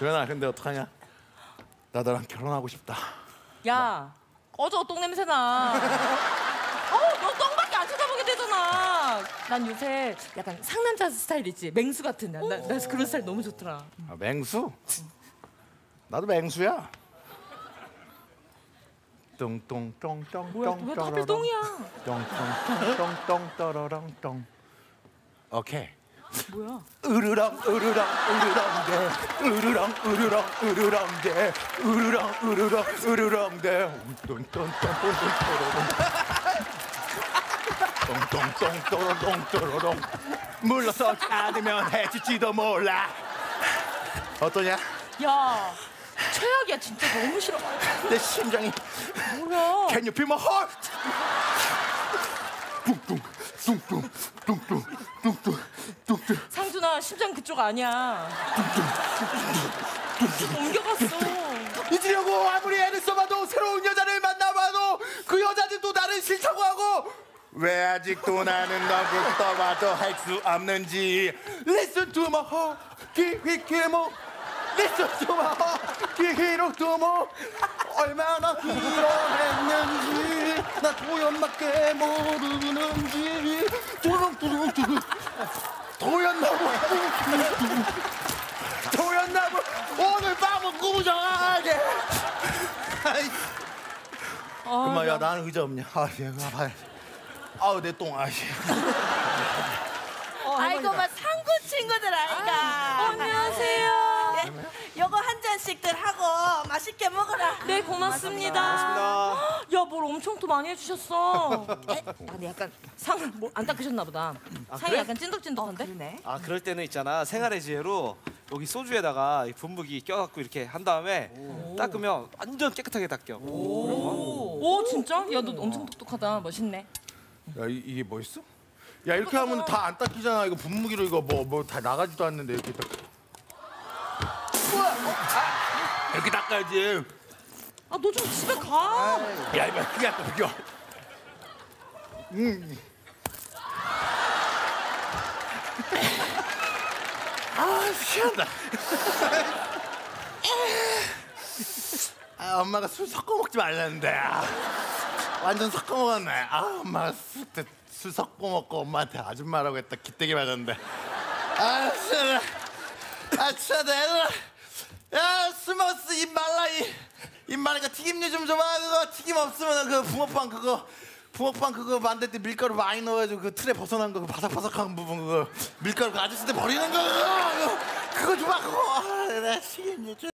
도현아 근데 어떡하냐? 나 너랑 결혼하고 싶다. 야, 꺼져 똥 냄새 나. 어, 너 똥밖에 안 쳐다보게 되잖아. 난 요새 약간 상남자 스타일이지. 맹수 같은. 나, 나, 나 그런 스타일 너무 좋더라. 아, 맹수? 나도 맹수야. 똥똥똥똥똥 뭐야, 왜 하필 똥이야? 똥똥똥똥똥 똥. 오케이. 뭐야? 으르렁 으르렁 으르렁대 으르렁 으르렁 으르렁대 으르렁 으르렁 으르렁대 똥똥똥똥똥똥똥똥똥똥 물러서 않으면 해질지도 몰라 어떠냐? 야, 최악이야. 진짜 너무 싫어. 내 심장이 뭐야? Can you feel my heart? 뚱뚱 뚱뚱 뚱뚱 뚱뚱 뚱뚱 상준아, 심장 그쪽 아니야. 옮겨갔어. 잊으려고 아무리 애를 써봐도 새로운 여자를 만나봐도 그 여자들도 나를 싫다고 하고. 왜 아직도 나는 너를 떠봐도 할 수 없는지. Listen to my heart. 기휘기모 Listen to my heart. 기휘로도모 얼마나 힘들어했는지 나 도연밖에 모르는지 뚜루뚜루뚜루. 도연나무 도연나무 오늘 밤은 꾸정하게. 엄마 야 나는 의자 없냐? 아 얘가 봐 아우 내똥 아씨 아이고 막 상구 친구들 아이가. 안녕하세요. 예, 요거 한 잔씩들 하고 맛있게 먹어라. 네, 고맙습니다. 야, 뭘 엄청 또 많이 해주셨어. 에? 아, 근데 약간 상안 닦으셨나 보다. 상이 그래? 약간 찐득찐득한데? 그러네. 아 그럴 때는 있잖아 생활의 지혜로 여기 소주에다가 이 분무기 껴갖고 이렇게 한 다음에 닦으면 완전 깨끗하게 닦여. 오, 진짜? 야, 너 엄청 똑똑하다. 멋있네. 야 이, 이게 뭐 있어? 야 이렇게 하면 다 안 닦이잖아 이거 분무기로 이거 뭐 뭐 다 나가지도 않는데 이렇게 딱! 아, 이렇게 닦아야지. 아, 너 좀 집에 가. 야 이거 크게 할거. 비켜 음. 아 시원하다. 아 엄마가 술 섞어 먹지 말라는데. 아, 완전 섞어 먹었네. 아 엄마가 술, 때- 술 섞어 먹고 엄마한테 아줌마라고 했다 기대기 맞았는데. 아 시원하다 아 시원하다 얘들아 야술 먹었어 입 말라 이, 입 말라니까 튀김류 좀 줘봐 그거. 튀김 없으면 그 붕어빵 그거 붕어빵 그거 만들 때 밀가루 많이 넣어가지고 그 틀에 벗어난 거 그 바삭바삭한 부분 그거 밀가루 그 아저씨들 버리는 거 그거. 그거, 줘봐 그거. 아, 내가 튀김류 좀